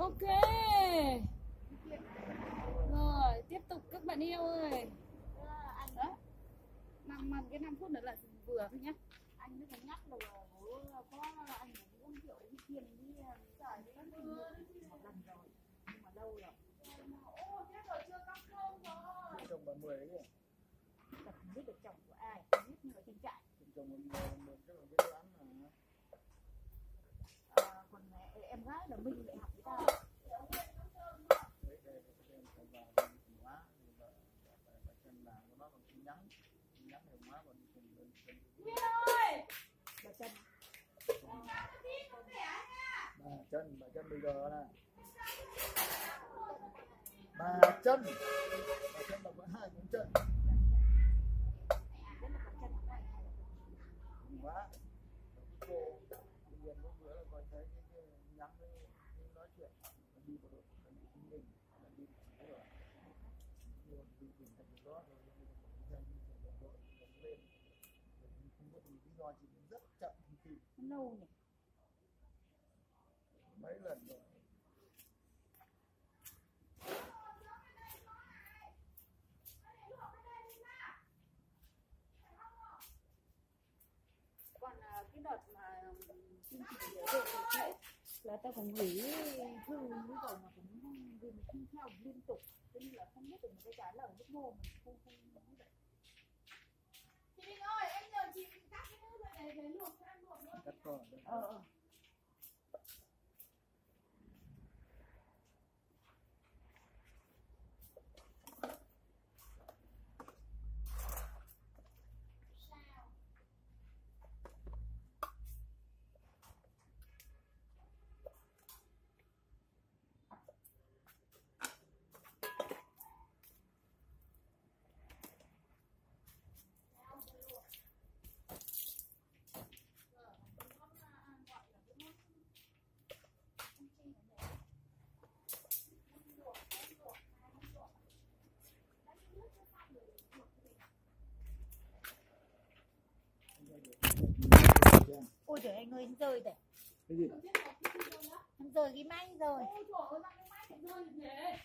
ok. Rồi tiếp tục các bạn yêu ơi. Đó. Năm năm cái 5 phút nữa là vừa thôi nhá. Anh mới nhắc là bố có anh phải uống rượu đi kiêng đi giải đi một lần rồi nhưng mà lâu rồi. Chồng bà mười ấy thật không biết được chồng của ai không biết nhưng mà trên trại chồng mình mình chắc là biết đoán là à, còn mẹ- em gái là minh lại học với tao chân bà chân bà chân chân bây giờ nè bà chân. Bà chân là có hai con chân rất là bà chân ở ngoài hóa cô bây giờ có bữa là coi thấy cái, cái nhắn với cái nói chuyện là đi vào đội là đi chính mình là đi phải rồi nhưng mà đi tìm thành đó rồi bây giờ mình xem đi thành đồng đội mình lên Bởi vì không có gì lý do chỉ rất chậm nó lâu nhỉ? Mấy lần rồi. Còn à, cái đợt mà chương trình nhớ về thì sẽ là tao cũng gửi thư với rồi mà cũng vì mình không theo liên tục. Cho nên là không biết được một cái trả lời lúc ngô mình không không không được. Chị Linh ơi em nhờ chị cắt cái nước này để để luộc cho em luộc luôn. Cắt cỏ đấy ờ ôi trời anh ơi anh rơi rồi cái gì? Anh rơi cái máy rồi. Ôi trời ơi sao cái máy lại rơi như thế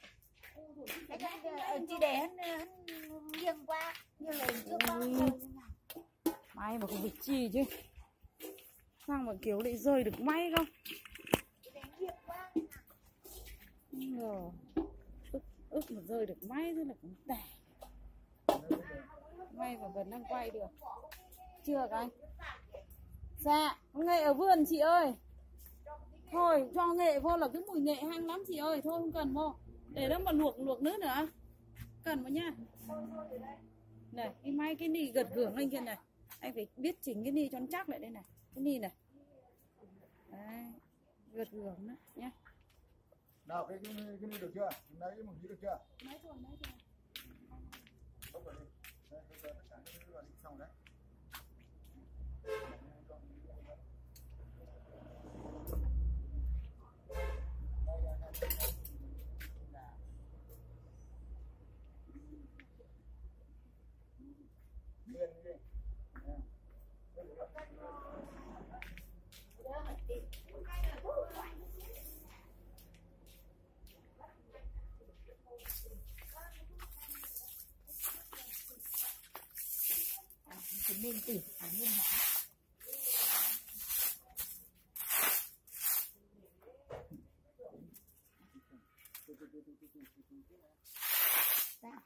ôi trời cái anh chị để hắn hắn nghiêng qua như lần trước nào máy mà có việc chi chứ. Sao mà kiểu lại rơi được máy không? Qua. Rồi. ức ức mà rơi được máy thế là cũng tẻ may mà vẫn đang quay được chưa các anh? Dạ nghệ ở vườn chị ơi. Thôi cho nghệ vô là cái mùi nghệ hăng lắm chị ơi thôi không cần vô. Để đó mà luộc luộc nữa nữa. Cần vào nha. Này cái máy cái ni gật gưởng lên kia này. Anh phải biết chỉnh cái ni cho nó chắc lại đây này. Cái ni này. Đấy gật gưởng nữa nhá. Nào cái cái cái này được chưa? Lấy một tí được chưa? Máy rồi máy rồi nên tỉ cá nhân hóa. Thank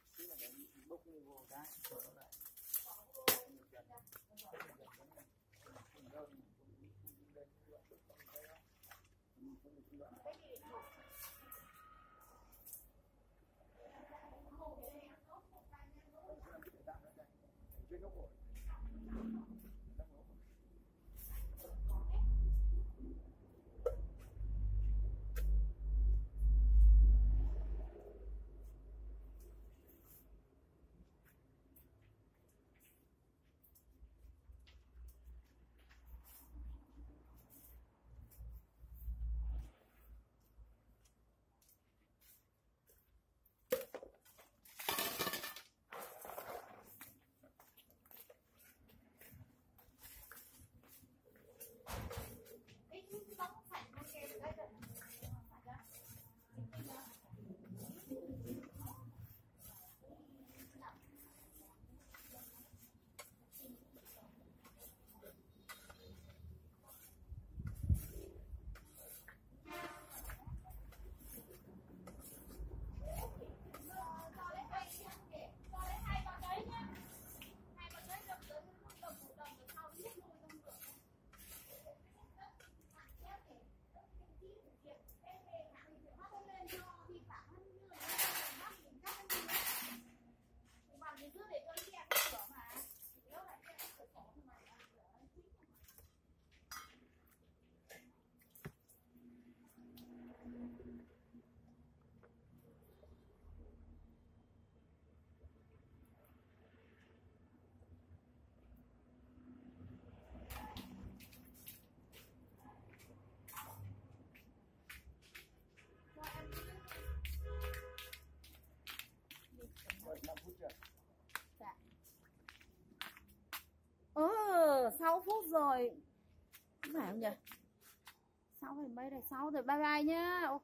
you. ừ, 6 phút rồi. Phải không nhỉ? 6 thì mấy đây? 6 rồi bye bye nhá. Ok.